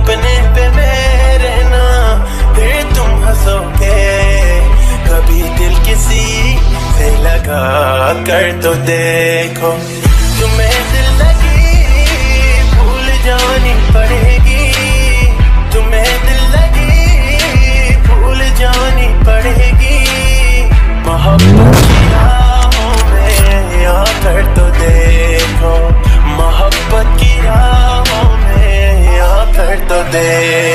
सपने पे मेरे ना फिर तुम हंसोगे। कभी दिल किसी से लगा कर तो देखो। तुम्हें baby